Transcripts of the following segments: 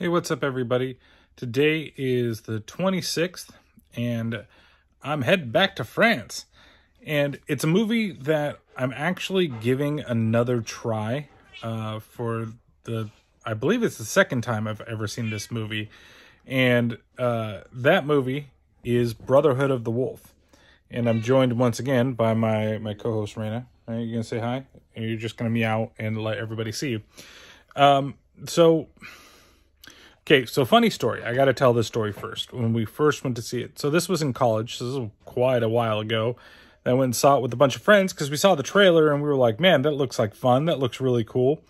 Hey, what's up, everybody? Today is the 26th, and I'm headed back to France. And it's a movie that I'm actually giving another try uh, for the, I believe it's the second time I've ever seen this movie. And uh, that movie is Brotherhood of the Wolf. And I'm joined once again by my, my co host, Raina. Are you going to say hi? Or you're just going to meow and let everybody see you? Um, so Okay, so funny story. I got to tell this story first. When we first went to see it, so this was in college. So this was quite a while ago. I went and saw it with a bunch of friends because we saw the trailer and we were like, "Man, that looks like fun. That looks really cool."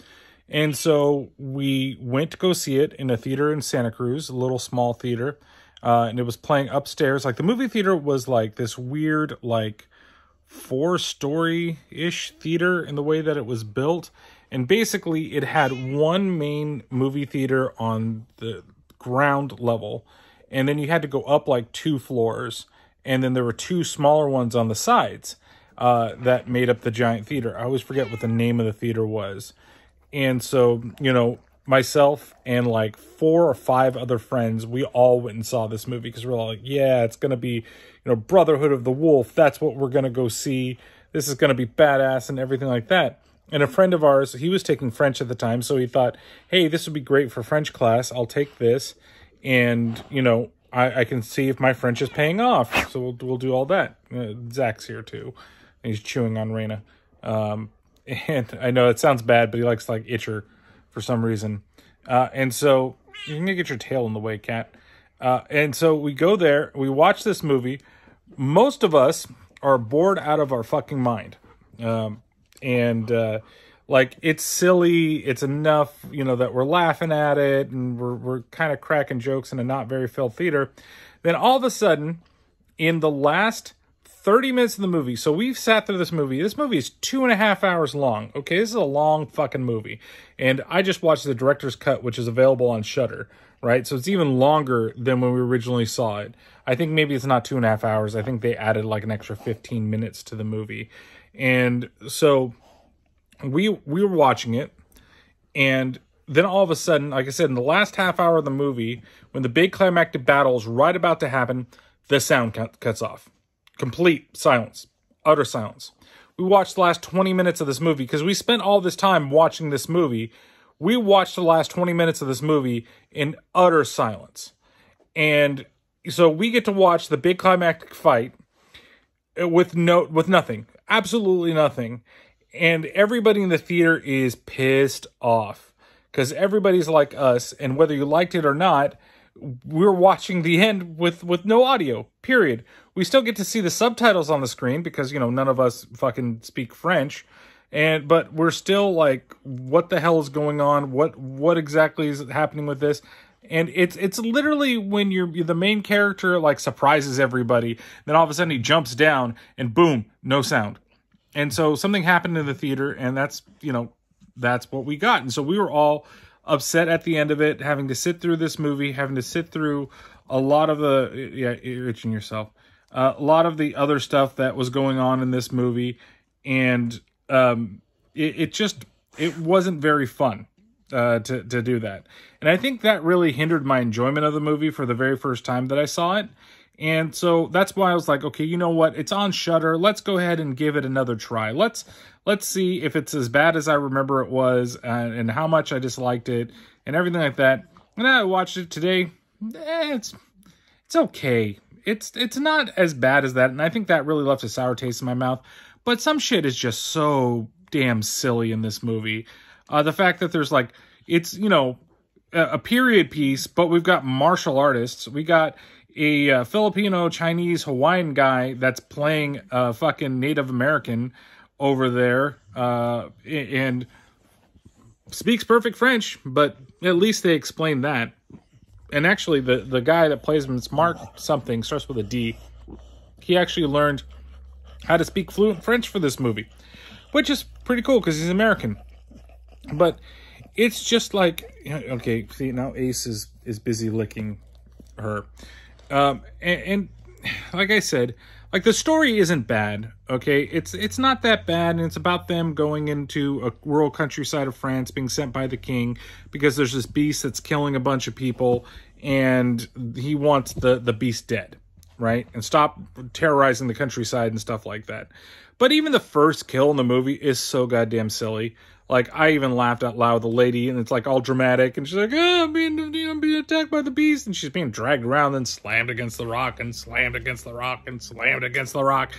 And so we went to go see it in a theater in Santa Cruz, a little small theater, uh, and it was playing upstairs. Like the movie theater was like this weird, like four story ish theater in the way that it was built. And basically it had one main movie theater on the ground level. And then you had to go up like two floors. And then there were two smaller ones on the sides uh, that made up the giant theater. I always forget what the name of the theater was. And so you know myself and like four or five other friends we all went and saw this movie because we're all like yeah it's gonna be you know brotherhood of the wolf that's what we're gonna go see this is gonna be badass and everything like that and a friend of ours, he was taking French at the time, so he thought, hey, this would be great for French class. I'll take this, and you know, I, I can see if my French is paying off. So we'll we'll do all that. Uh, Zach's here too. He's chewing on Raina. Um, and I know it sounds bad, but he likes like itcher for some reason. Uh, and so you're gonna get your tail in the way, cat. Uh, and so we go there, we watch this movie. Most of us are bored out of our fucking mind. Um, and uh, like it's silly. It's enough, you know, that we're laughing at it and we're we're kind of cracking jokes in a not very filled theater. Then all of a sudden, in the last 30 minutes of the movie. So we've sat through this movie. This movie is two and a half hours long. Okay, this is a long fucking movie. And I just watched the director's cut, which is available on Shudder, right? So it's even longer than when we originally saw it. I think maybe it's not two and a half hours. I think they added like an extra 15 minutes to the movie. And so we we were watching it, and then all of a sudden, like I said, in the last half hour of the movie, when the big climactic battle is right about to happen, the sound cut, cuts off. Complete silence, utter silence. We watched the last 20 minutes of this movie because we spent all this time watching this movie. We watched the last 20 minutes of this movie in utter silence. And so we get to watch the big climactic fight uh, with no with nothing absolutely nothing and everybody in the theater is pissed off because everybody's like us and whether you liked it or not we're watching the end with with no audio period. We still get to see the subtitles on the screen because you know none of us fucking speak french. And but we're still like what the hell is going on? What what exactly is happening with this? And it's it's literally when you're, the main character like surprises everybody then all of a sudden he jumps down and boom no sound. And so something happened in the theater and that's you know that's what we got. And so we were all upset at the end of it having to sit through this movie having to sit through a lot of the yeah itching yourself uh, a lot of the other stuff that was going on in this movie and um it, it just it wasn't very fun uh, to to do that. And I think that really hindered my enjoyment of the movie for the very first time that I saw it. And so that's why I was like, okay, you know what? It's on Shudder. Let's go ahead and give it another try. Let's let's see if it's as bad as I remember it was, and, how much I disliked it, and everything like that. And I watched it today. Eh, it's it's okay. It's it's not as bad as that, and I think that really left a sour taste in my mouth. But some shit is just so damn silly in this movie. Uh, the fact that there's like it's you know a period piece, but we've got martial artists. We got a uh, Filipino, Chinese, Hawaiian guy that's playing a fucking Native American over there, uh, and speaks perfect French. But at least they explained that. And actually, the the guy that plays him, it's Mark something, starts with a D. He actually learned how to speak fluent French for this movie, which is pretty cool because he's American. But it's just like okay, see now Ace is is busy licking her, um, and, and like I said, like the story isn't bad okay? It's it's not that bad and it's about them going into a rural countryside of france being sent by the king because there's this beast that's killing a bunch of people and he wants the the beast dead right? And stop terrorizing the countryside and stuff like that. But even the first kill in the movie is so goddamn silly like I even laughed out loud. With the lady, and it's like all dramatic, and she's like, "Oh, I'm being, I'm being attacked by the beast," and she's being dragged around, then slammed against the rock, and slammed against the rock, and slammed against the rock,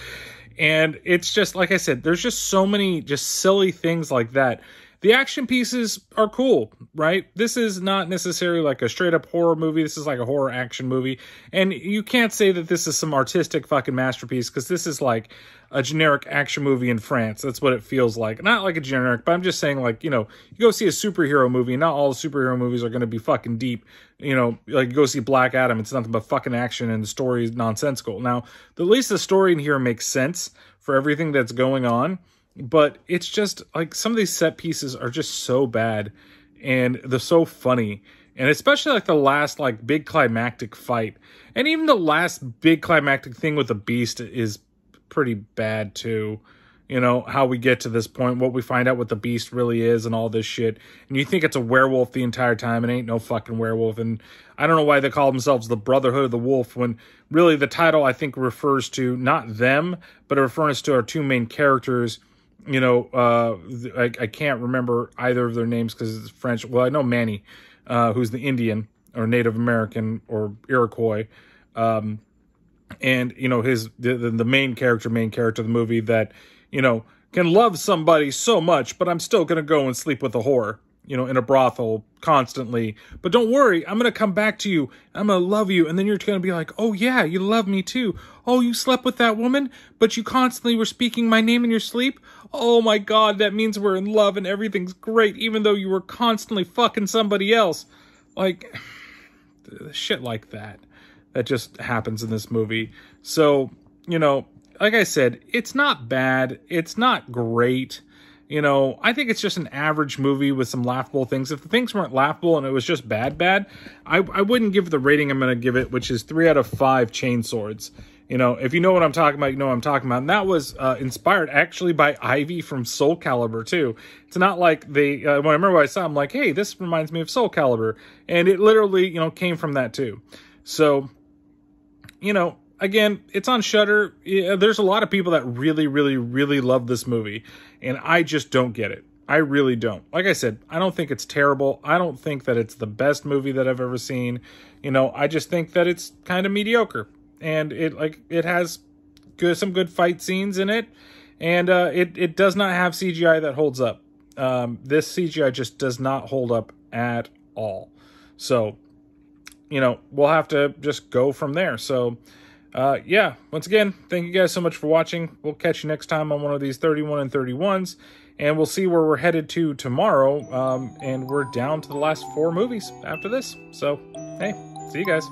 and it's just like I said, there's just so many just silly things like that the action pieces are cool, right? This is not necessarily like a straight up horror movie. This is like a horror action movie. And you can't say that this is some artistic fucking masterpiece because this is like a generic action movie in France. That's what it feels like. Not like a generic, but I'm just saying, like, you know, you go see a superhero movie, not all the superhero movies are going to be fucking deep. You know, like you go see Black Adam, it's nothing but fucking action and the story is nonsensical. Now, at least the story in here makes sense for everything that's going on but it's just like some of these set pieces are just so bad and they're so funny and especially like the last like big climactic fight and even the last big climactic thing with the beast is pretty bad too. You know how we get to this point what we find out what the beast really is and all this shit and you think it's a werewolf the entire time and ain't no fucking werewolf and i don't know why they call themselves the brotherhood of the wolf when really the title i think refers to not them but it refers to our two main characters you know, uh, I, I can't remember either of their names because it's French. Well, I know Mani, uh, who's the Indian or Native American or Iroquois. Um, and, you know, his, the, the main character, main character of the movie that, you know, can love somebody so much, but I'm still going to go and sleep with a whore you know, in a brothel constantly. But don't worry, I'm going to come back to you. I'm going to love you. And then you're going to be like, oh, yeah, you love me too. Oh, you slept with that woman, but you constantly were speaking my name in your sleep? Oh my God, that means we're in love and everything's great, even though you were constantly fucking somebody else. Like, shit like that. That just happens in this movie. So, you know, like I said, it's not bad. It's not great you know, I think it's just an average movie with some laughable things. If the things weren't laughable and it was just bad, bad, I, I wouldn't give the rating I'm going to give it, which is three out of five chain swords. You know, if you know what I'm talking about, you know what I'm talking about. And that was uh, inspired actually by Ivy from Soul Calibur too. It's not like they. Uh, when I remember when I saw, I'm like, hey, this reminds me of Soul Calibur, and it literally, you know, came from that too. So, you know, again, it's on Shudder. Yeah, there's a lot of people that really, really, really love this movie, and I just don't get it. I really don't. Like I said, I don't think it's terrible. I don't think that it's the best movie that I've ever seen. You know, I just think that it's kind of mediocre, and it like it has good some good fight scenes in it, and uh, it it does not have CGI that holds up. Um, this CGI just does not hold up at all. So, you know, we'll have to just go from there. So uh, yeah, once again, thank you guys so much for watching. We'll catch you next time on one of these 31 and 31s, and we'll see where we're headed to tomorrow. Um, and we're down to the last four movies after this. So, hey, see you guys.